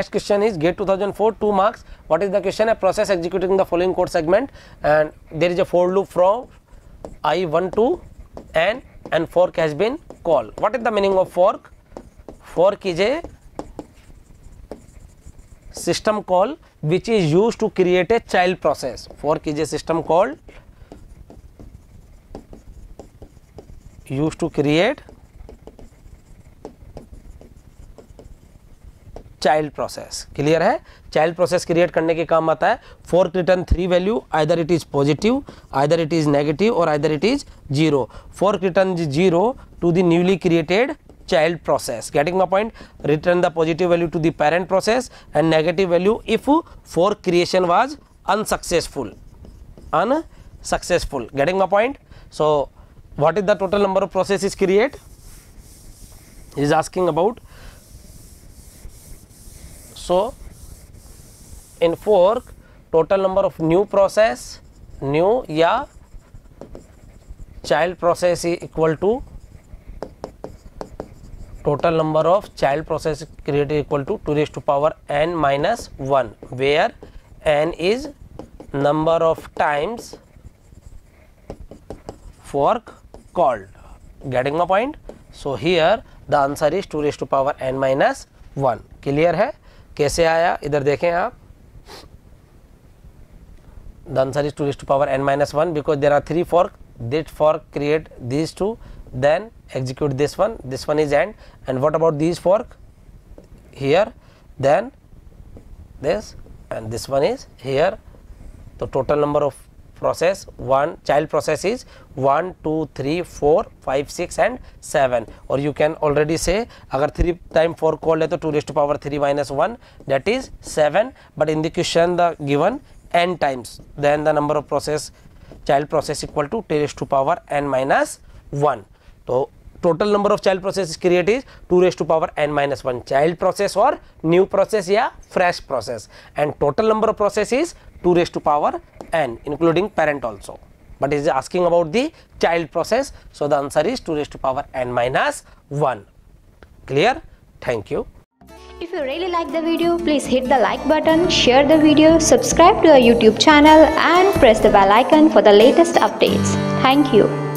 Next question is GATE 2004, 2 marks. What is the question? A process executing the following code segment, and there is a for loop from i1 to n, and fork has been called. What is the meaning of fork? Fork is a system call which is used to create a child process. Fork is a system call used to create child process clear है child process create करने के काम आता है fork return three value either it is positive either it is negative और either it is zero fork return zero to the newly created child process getting my point return the positive value to the parent process and negative value if fork creation was unsuccessful unsuccessful getting my point so what is the total number of process is create is asking about so in fork total number of new process new या child process is equal to total number of child process created equal to 2 raised to power n minus 1 where n is number of times fork called getting my point so here the answer is 2 raised to power n minus 1 clear hai कैसे आया इधर देखें आप the answer is two is two power n minus one because there are three fork that fork create this two then execute this one this one is and and what about this fork here then this and this one is here तो total number of process one child process is 1 2 3 4 5 6 and 7 or you can already say agar 3 time 4 call le to 2 raised to power 3 minus 1 that is 7 but in the question the given n times then the number of process child process equal to 2 raised to power n minus 1 so total number of child process created is 2 raised to power n minus 1 child process or new process ya fresh process and total number of process is 2 raised to power n including parent also but is asking about the child process so the answer is 2 raised to power n minus 1 clear thank you if you really like the video please hit the like button share the video subscribe to our youtube channel and press the bell icon for the latest updates thank you